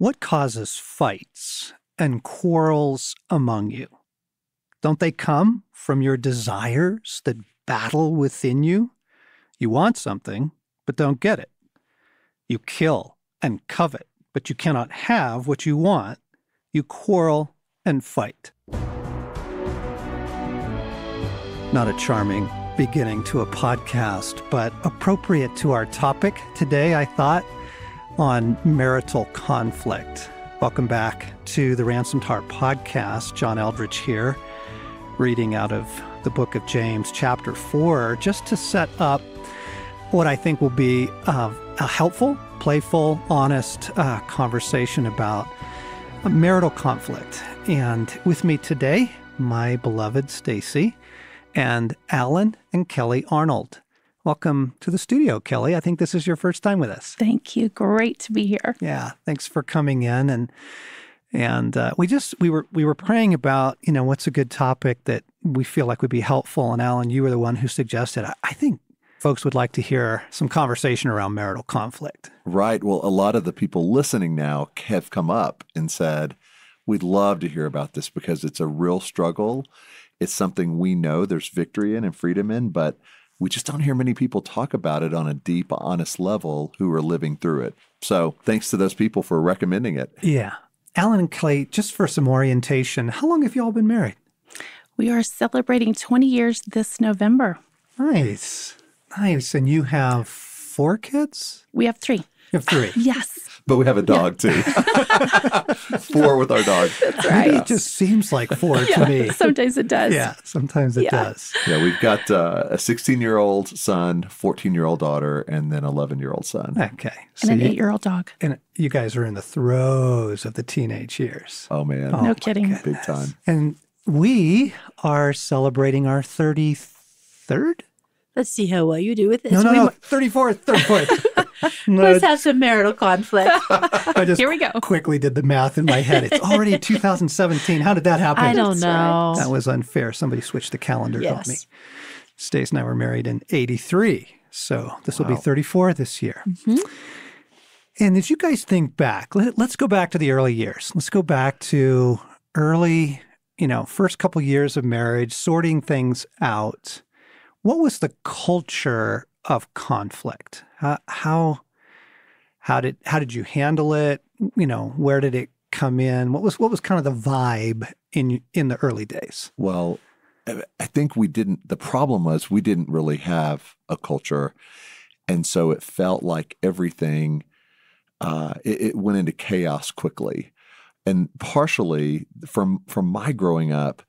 What causes fights and quarrels among you? Don't they come from your desires that battle within you? You want something, but don't get it. You kill and covet, but you cannot have what you want. You quarrel and fight. Not a charming beginning to a podcast, but appropriate to our topic today, I thought on marital conflict. Welcome back to the Ransomed Heart podcast. John Eldredge here, reading out of the book of James, chapter 4, just to set up what I think will be uh, a helpful, playful, honest uh, conversation about marital conflict. And with me today, my beloved Stasi and Allen and Kellye Arnold. Welcome to the studio, Kellye. I think this is your first time with us. Thank you. Great to be here. Yeah, thanks for coming in and and uh, we just we were we were praying about you know what's a good topic that we feel like would be helpful. And Allen, you were the one who suggested. I, I think folks would like to hear some conversation around marital conflict. Right. Well, a lot of the people listening now have come up and said, "We'd love to hear about this because it's a real struggle. It's something we know there's victory in and freedom in, but." We just don't hear many people talk about it on a deep, honest level who are living through it. So thanks to those people for recommending it. Yeah. Allen and Kellye, just for some orientation, how long have you all been married? We are celebrating 20 years this November. Nice. Nice. And you have four kids? We have three. You have three. yes. But we have a dog yeah. too. four with our dog. That's right. It just seems like four yeah, to me. Sometimes it does. Yeah, sometimes it yeah. does. Yeah, we've got uh, a 16 year old son, 14 year old daughter, and then 11 year old son. Okay. So and an eight year old dog. And you guys are in the throes of the teenage years. Oh, man. Oh, no kidding. Goodness. Big time. And we are celebrating our 33rd Let's see how well you do with this. No, no, no. 34th, 34th. no, Let's have some marital conflict. I just Here we go. quickly did the math in my head. It's already 2017. How did that happen? I don't know. That was unfair. Somebody switched the calendar yes. on me. Stace and I were married in 83. So this will wow. be 34 this year. Mm-hmm. And as you guys think back, let, let's go back to the early years. Let's go back to early, you know, first couple years of marriage, sorting things out what was the culture of conflict? How, how how did how did you handle it? You know, where did it come in? What was what was kind of the vibe in in the early days? Well, I think we didn't. The problem was we didn't really have a culture, and so it felt like everything uh, it, it went into chaos quickly. And partially from from my growing up,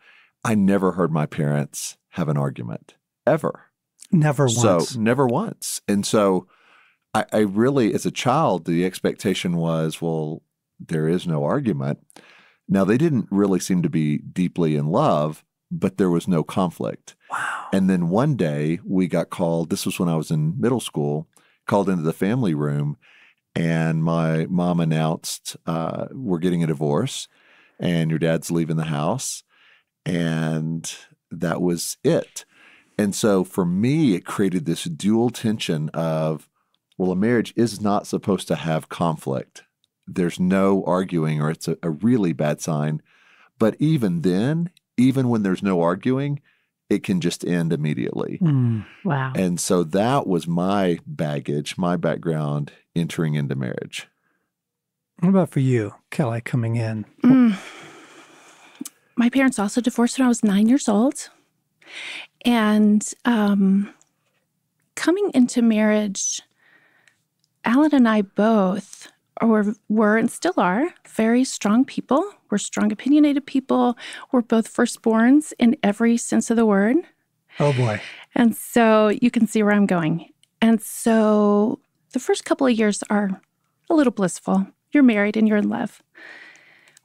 I never heard my parents have an argument ever. Never once. So never once. And so I, I really, as a child, the expectation was, well, there is no argument. Now they didn't really seem to be deeply in love, but there was no conflict. Wow. And then one day we got called, this was when I was in middle school, called into the family room, and my mom announced, uh, We're getting a divorce, and your dad's leaving the house. And that was it. And so for me, it created this dual tension of, well, a marriage is not supposed to have conflict. There's no arguing, or it's a, a really bad sign. But even then, even when there's no arguing, it can just end immediately. Mm, wow. And so that was my baggage, my background entering into marriage. What about for you, Kellye, coming in? Mm. My parents also divorced when I was nine years old. And um, coming into marriage, Allen and I both were, were and still are very strong people. We're strong, opinionated people. We're both firstborns in every sense of the word. Oh boy. And so you can see where I'm going. And so the first couple of years are a little blissful. You're married and you're in love.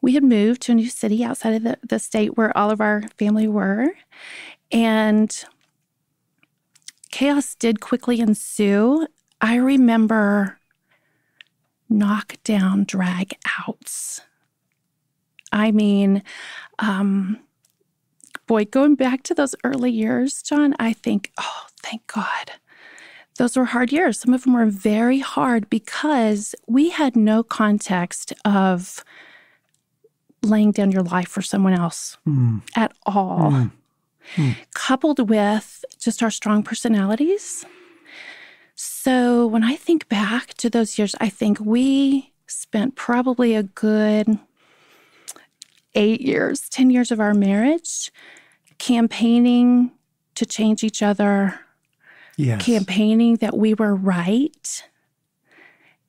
We had moved to a new city outside of the, the state where all of our family were. And chaos did quickly ensue. I remember knockdown drag outs. I mean, um, boy, going back to those early years, John, I think, oh, thank God those were hard years. Some of them were very hard because we had no context of laying down your life for someone else Mm. at all, Mm. Mm. coupled with just our strong personalities. So when I think back to those years, I think we spent probably a good eight years, 10 years of our marriage campaigning to change each other, Yes. campaigning that we were right.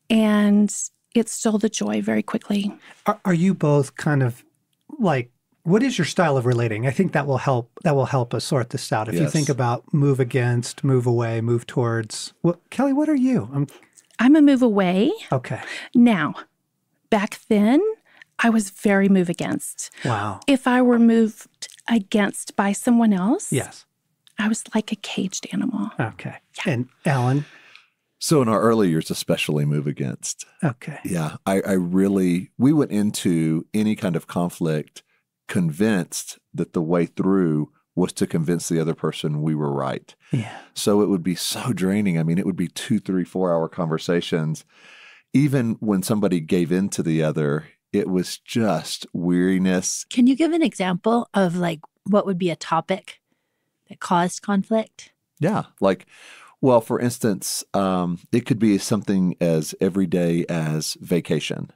And it stole the joy very quickly. Are, are you both kind of like what is your style of relating? I think that will help that will help us sort this out. If you think about move against, move away, move towards. What Kellye, what are you? I'm I'm a move away. okay. Now, back then, I was very move against. Wow. If I were moved against by someone else, Yes. I was like a caged animal. Okay. And Allen. So in our early years, especially move against. Okay. Yeah, I, I really, we went into any kind of conflict convinced that the way through was to convince the other person we were right. Yeah. So it would be so draining. I mean, it would be two, three, four hour conversations. Even when somebody gave in to the other, it was just weariness. Can you give an example of like what would be a topic that caused conflict? Yeah. Like, well, for instance, um, it could be something as everyday as vacation.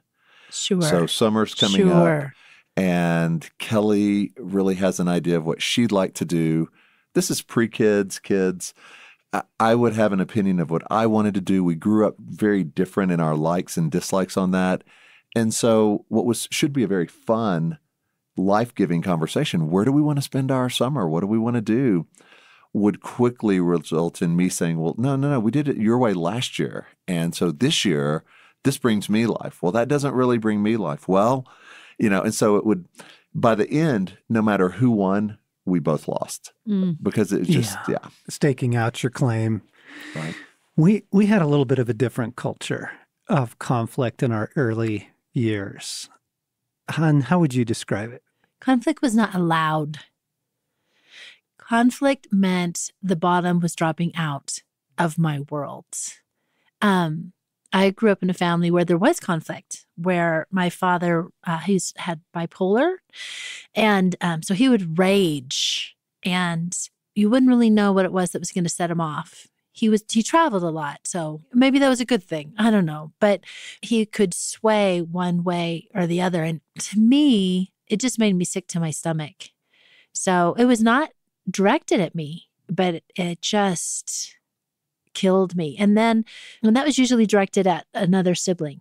Sure. So summer's coming up. And Kellye really has an idea of what she'd like to do. This is pre kids, kids. I- I would have an opinion of what I wanted to do. We grew up very different in our likes and dislikes on that. And so, what was should be a very fun, life giving conversation where do we want to spend our summer? What do we want to do? Would quickly result in me saying, Well, no, no, no, we did it your way last year. And so this year, this brings me life. Well, that doesn't really bring me life. Well, you know, and so it would, by the end, no matter who won, we both lost Mm. because it was just, Yeah. yeah, Staking out your claim. right. We we had a little bit of a different culture of conflict in our early years. Han, how would you describe it? Conflict was not allowed. Conflict meant the bottom was dropping out of my world. Um, I grew up in a family where there was conflict, where my father, uh, he's had bipolar, and um, so he would rage, and you wouldn't really know what it was that was going to set him off. He was he traveled a lot, so maybe that was a good thing. I don't know, but he could sway one way or the other, and to me, it just made me sick to my stomach. So it was not directed at me, but it, it just killed me. And then, and that was usually directed at another sibling.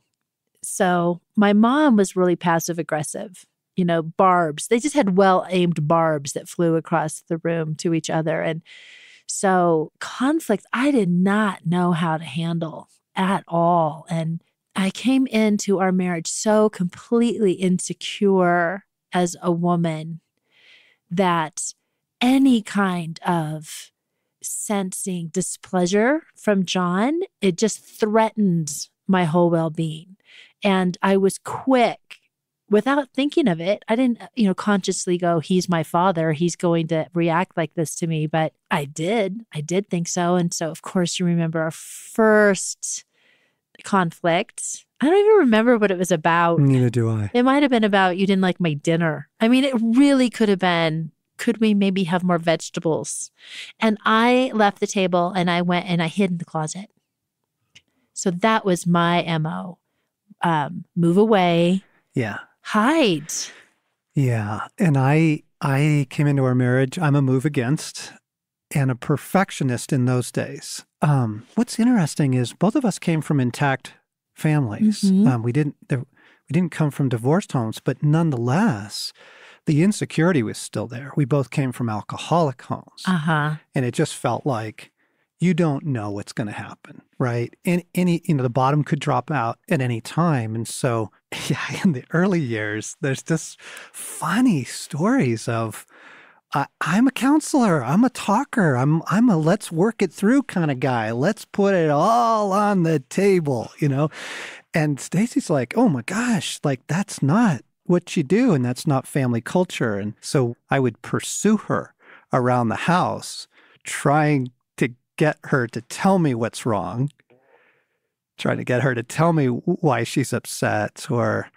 So my mom was really passive aggressive, you know, barbs. They just had well aimed barbs that flew across the room to each other. And so conflict, I did not know how to handle at all. And I came into our marriage so completely insecure as a woman that any kind of sensing displeasure from John, it just threatened my whole well being. And I was quick without thinking of it. I didn't, you know, consciously go, he's my father. He's going to react like this to me. But I did. I did think so. And so, of course, you remember our first conflict. I don't even remember what it was about. Neither do I. It might have been about you didn't like my dinner. I mean, it really could have been, could we maybe have more vegetables? And I left the table and I went and I hid in the closet. So that was my MO. Um, move away, Yeah. hide. Yeah. And I I came into our marriage, I'm a move against and a perfectionist in those days. Um, what's interesting is both of us came from intact families. Mhm. Um, we didn't there, we didn't come from divorced homes, but nonetheless, the insecurity was still there. We both came from alcoholic homes. Uh huh. and it just felt like you don't know what's going to happen right and any you know the bottom could drop out at any time and so yeah in the early years there's just funny stories of I, i'm a counselor i'm a talker i'm i'm a let's work it through kind of guy let's put it all on the table you know and stasi's like oh my gosh like that's not what you do and that's not family culture and so i would pursue her around the house trying to get her to tell me what's wrong, trying to get her to tell me why she's upset or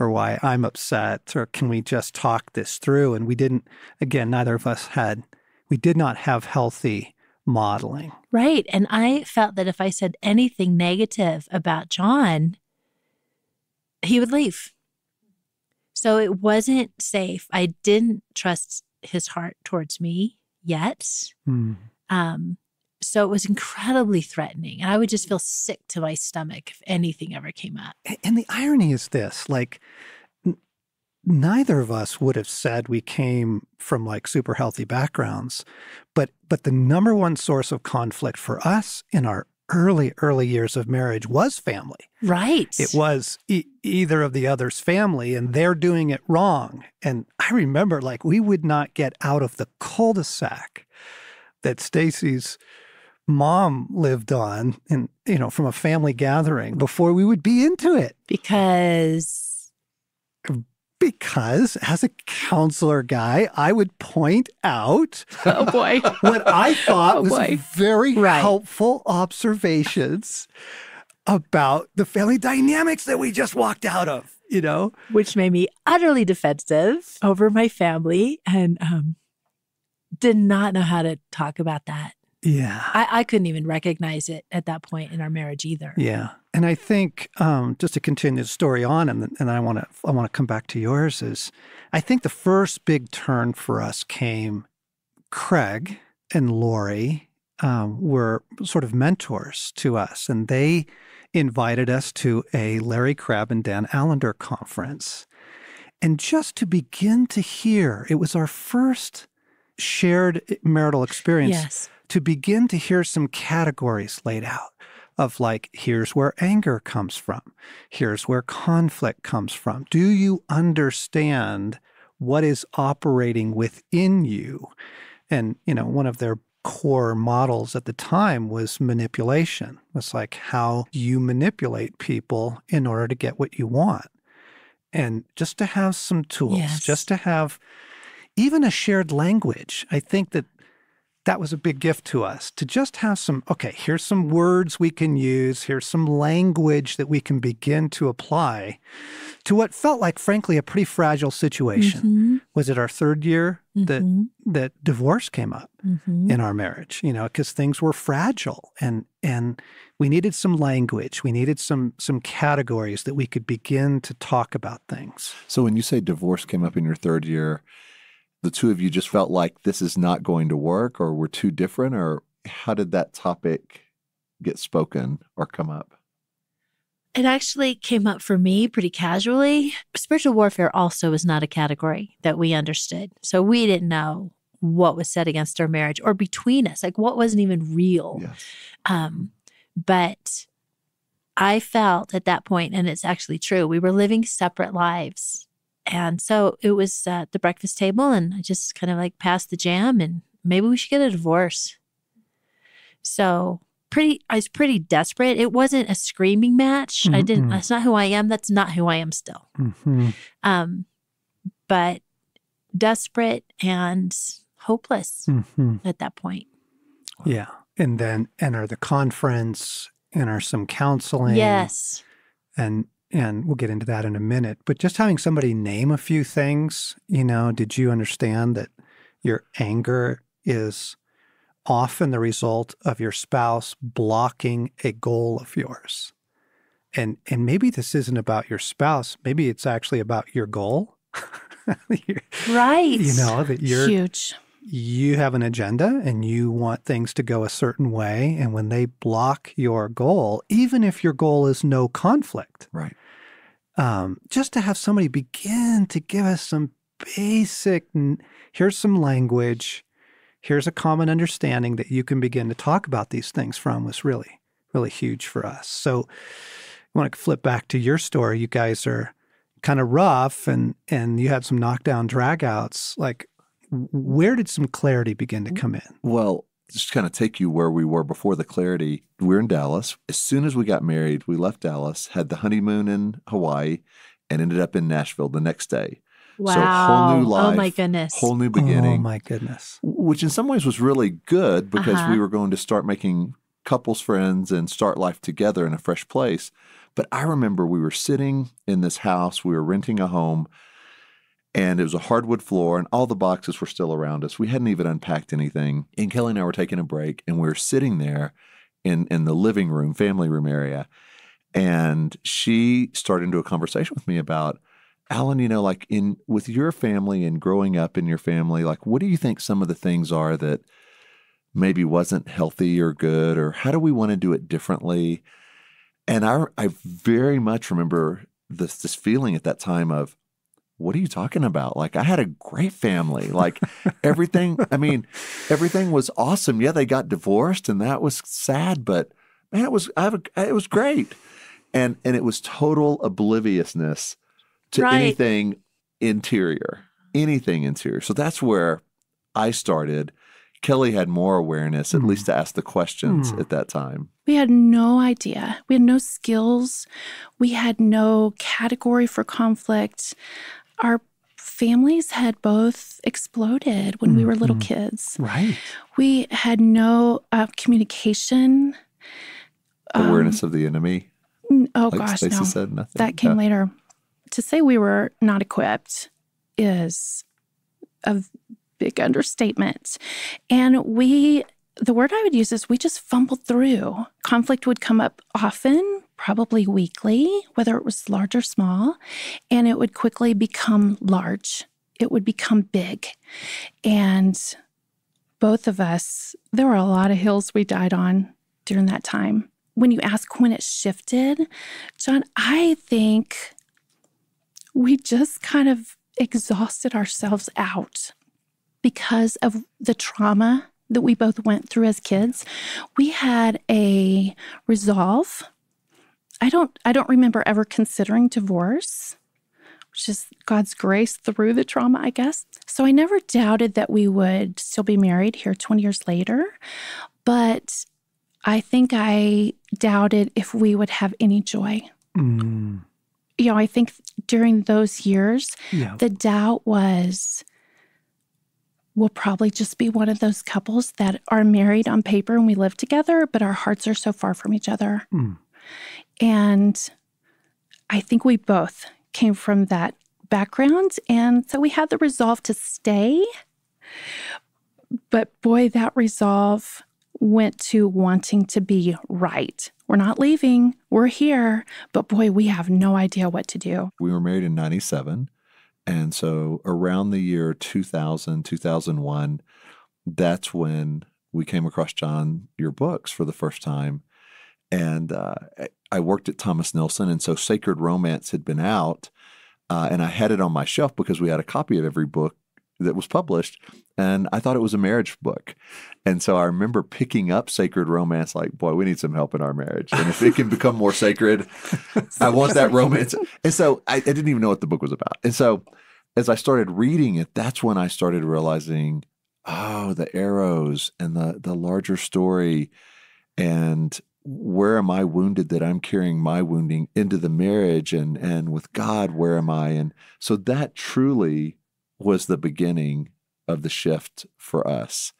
or why I'm upset or can we just talk this through and we didn't again neither of us had we did not have healthy modeling. Right. And I felt that if I said anything negative about John, he would leave. So it wasn't safe. I didn't trust his heart towards me yet. Mm. Um, so it was incredibly threatening. And I would just feel sick to my stomach if anything ever came up. And the irony is this like, neither of us would have said we came from like super healthy backgrounds but but the number one source of conflict for us in our early early years of marriage was family. Right. it was e- either of the other's family and they're doing it wrong. And i remember like we would not get out of the cul-de-sac that stasi's mom lived on and you know from a family gathering before we would be into it. Because because as a counselor guy, I would point out Oh boy. what I thought Oh, was boy. very Right. helpful observations about the family dynamics that we just walked out of, you know? which made me utterly defensive over my family and um, did not know how to talk about that. Yeah. I, I couldn't even recognize it at that point in our marriage either. Yeah. And I think um, just to continue the story on, and, and I want to I want to come back to yours. Is I think the first big turn for us came. Craig and Lori um, were sort of mentors to us, and they invited us to a Larry Crabb and Dan Allender conference, and just to begin to hear, it was our first shared marital experience Yes. to begin to hear some categories laid out of like, here's where anger comes from, here's where conflict comes from. Do you understand what is operating within you? And, you know, one of their core models at the time was manipulation. It's like how you manipulate people in order to get what you want. And just to have some tools, Yes. just to have even a shared language. I think that that was a big gift to us to just have some, okay, here's some words we can use, here's some language that we can begin to apply to what felt like, frankly, a pretty fragile situation. Mhm. Was it our third year that Mhm. that divorce came up Mhm. in our marriage? You know, because things were fragile and and we needed some language, we needed some some categories that we could begin to talk about things. So when you say divorce came up in your third year, the two of you just felt like this is not going to work or we're too different or how did that topic get spoken or come up? It actually came up for me pretty casually. Spiritual warfare also is not a category that we understood. So we didn't know what was said against our marriage or between us, like what wasn't even real. Yes. Um, but I felt at that point, and it's actually true, we were living separate lives. And so it was at the breakfast table, and I just kind of like passed the jam, and maybe we should get a divorce. So pretty, I was pretty desperate. It wasn't a screaming match. I didn't. Mhm. That's not who I am. That's not who I am still. Mhm. Um, but desperate and hopeless Mhm. at that point. Yeah. And then enter the conference, enter some counseling. Yes. And and we'll get into that in a minute. But just having somebody name a few things, you know, did you understand that your anger is often the result of your spouse blocking a goal of yours? And and maybe this isn't about your spouse, maybe it's actually about your goal. Right. you know, that you're Huge. you have an agenda and you want things to go a certain way. And when they block your goal, even if your goal is no conflict, Right. Um, just to have somebody begin to give us some basic here's some language, here's a common understanding that you can begin to talk about these things from was really, really huge for us. So I want to flip back to your story. You guys are kind of rough and and you had some knockdown dragouts. Like where did some clarity begin to come in? Well, just kind of take you where we were before the clarity. We're in Dallas. As soon as we got married, we left Dallas, had the honeymoon in Hawaii, and ended up in Nashville the next day. Wow. So whole new life. Oh my goodness. Whole new beginning. Oh my goodness. which in some ways was really good because Uh-huh. we were going to start making couples friends and start life together in a fresh place. But I remember we were sitting in this house, we were renting a home, and it was a hardwood floor, and all the boxes were still around us. We hadn't even unpacked anything. And Kellye and I were taking a break, and we were sitting there in, in the living room, family room area. And she started into a conversation with me about Allen, you know, like in with your family and growing up in your family, like what do you think some of the things are that maybe wasn't healthy or good, or how do we want to do it differently? And I I very much remember this this feeling at that time of what are you talking about? Like I had a great family. Like everything, I mean, everything was awesome. Yeah, they got divorced and that was sad, but man, it was I have a, it was great. And and it was total obliviousness to Right. anything interior, anything interior. So that's where I started. Kellye had more awareness, at Mm. least to ask the questions Mm. at that time. We had no idea. We had no skills. We had no category for conflict. Our families had both exploded when we were little Mhm. kids. Right. We had no uh, communication. Um, Awareness of the enemy, oh like gosh, Stasi no. said, nothing. That came later. To say we were not equipped is a big understatement. And we, the word I would use is we just fumbled through. Conflict would come up often, probably weekly, whether it was large or small, and it would quickly become large. It would become big. And both of us, there were a lot of hills we died on during that time. When you ask when it shifted, John, I think we just kind of exhausted ourselves out because of the trauma that we both went through as kids. We had a resolve. I don't I don't remember ever considering divorce, which is God's grace through the trauma, I guess. So I never doubted that we would still be married here 20 years later, but I think I doubted if we would have any joy Mm, you know, I think during those years, yeah. the doubt was we'll probably just be one of those couples that are married on paper and we live together, but our hearts are so far from each other. Mm. And I think we both came from that background. And so we had the resolve to stay. But boy, that resolve went to wanting to be right. We're not leaving, we're here, but boy, we have no idea what to do. We were married in 97. And so around the year 2000, 2001, that's when we came across John, your books for the first time. And uh, I- worked at Thomas Nelson. And so Sacred Romance had been out. Uh, and I had it on my shelf because we had a copy of every book that was published. And I thought it was a marriage book. And so I remember picking up Sacred Romance, like, boy, we need some help in our marriage. And if it can become more sacred, I want that romance. And so I, I didn't even know what the book was about. And so as I started reading it, that's when I started realizing, oh, the arrows and the the larger story and where am I wounded that I'm carrying my wounding into the marriage and and with God, where am I? And so that truly was the beginning of the shift for us.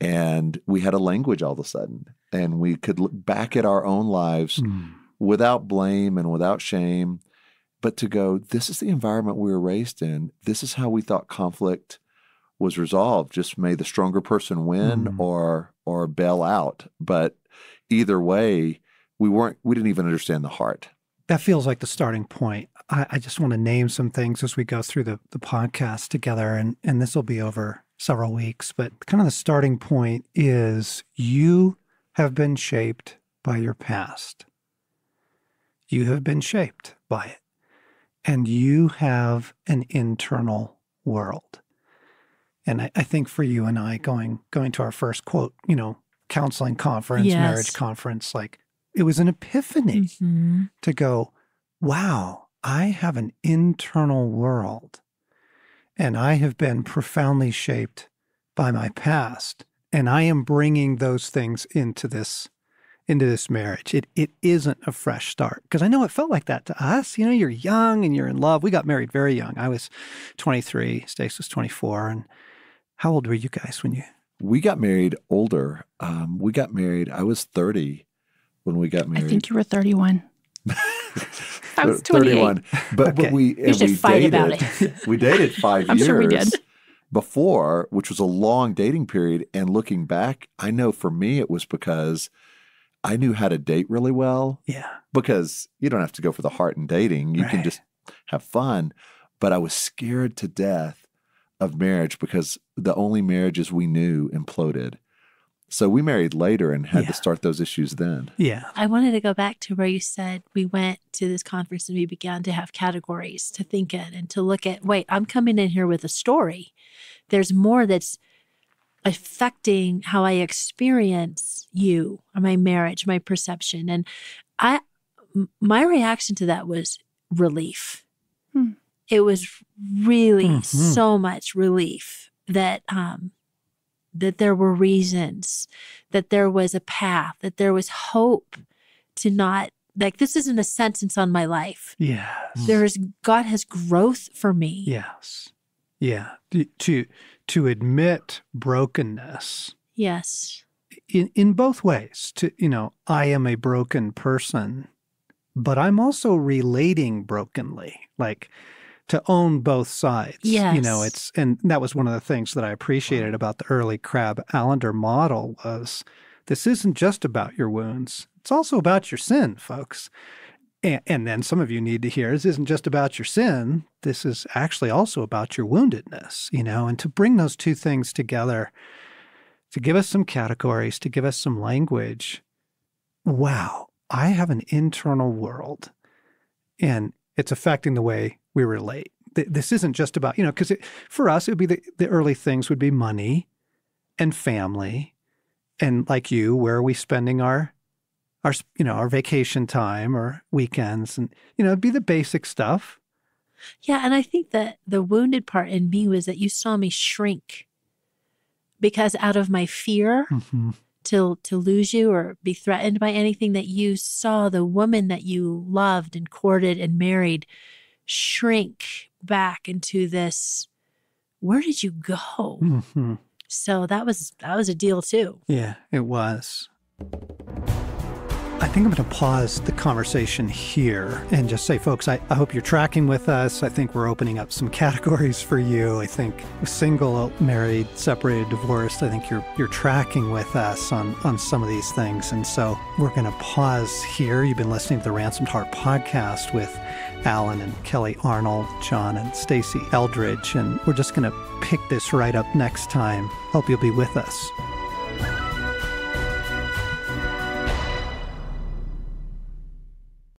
And we had a language all of a sudden, and we could look back at our own lives Mm. without blame and without shame, but to go, this is the environment we were raised in. This is how we thought conflict was resolved. Just may the stronger person win Mm. or or bail out. But either way, we weren't we didn't even understand the heart. That feels like the starting point. I, I just want to name some things as we go through the, the podcast together, and, and this will be over several weeks. But kind of the starting point is you have been shaped by your past. You have been shaped by it. And you have an internal world. And I, I think for you and I, going going to our first quote, you know, counseling conference, Yes. marriage conference, like it was an epiphany Mhm. to go, wow, I have an internal world and I have been profoundly shaped by my past. And I am bringing those things into this into this marriage. It it isn't a fresh start because I know it felt like that to us. You know, you're young and you're in love. We got married very young. I was 23, Stace was 24, and how old were you guys when you? We got married older. Um, we got married. I was 30 when we got married. I think you were 31. I was 28. 31. But, Okay. but we, and should we fight dated, about we dated 5 I'm years sure we did. before, which was a long dating period. And looking back, I know for me it was because I knew how to date really well. Yeah. because you don't have to go for the heart in dating. You can just have fun. But I was scared to death of marriage because the only marriages we knew imploded. So we married later and had Yeah. to start those issues then. Yeah. I wanted to go back to where you said we went to this conference and we began to have categories to think in and to look at wait, I'm coming in here with a story. There's more that's affecting how I experience you or my marriage, my perception. And I m- my reaction to that was relief. Hmm. It was really Mhm. so much relief that um that there were reasons, that there was a path, that there was hope to not like this isn't a sentence on my life. Yes. There is God has growth for me. Yes. Yeah. To- To to admit brokenness Yes. in in both ways. To you know, I am a broken person, but I'm also relating brokenly. Like to own both sides. You know, it's and that was one of the things that I appreciated about the early Crabb Allender model was this isn't just about your wounds. It's also about your sin, folks. And, and then some of you need to hear this isn't just about your sin. This is actually also about your woundedness, you know, and to bring those two things together, to give us some categories, to give us some language. Wow, I have an internal world and it's affecting the way we relate. Th- This isn't just about, you know, because for us, it would be the, the early things would be money and family. And like you, where are we spending our our you know our vacation time or weekends and you know it'd be the basic stuff Yeah, and I think that the wounded part in me was that you saw me shrink because out of my fear mm-hmm. to to lose you or be threatened by anything that you saw the woman that you loved and courted and married shrink back into this where did you go? Mhm. So that was that was a deal too. yeah it was I think I'm going to pause the conversation here and just say, folks, I, I hope you're tracking with us. I think we're opening up some categories for you. I think single, married, separated, divorced, I think you're you're tracking with us on, on some of these things. And so we're going to pause here. You've been listening to the Ransomed Heart podcast with Allen and Kellye Arnold, John and Stasi Eldredge. And we're just going to pick this right up next time. Hope you'll be with us.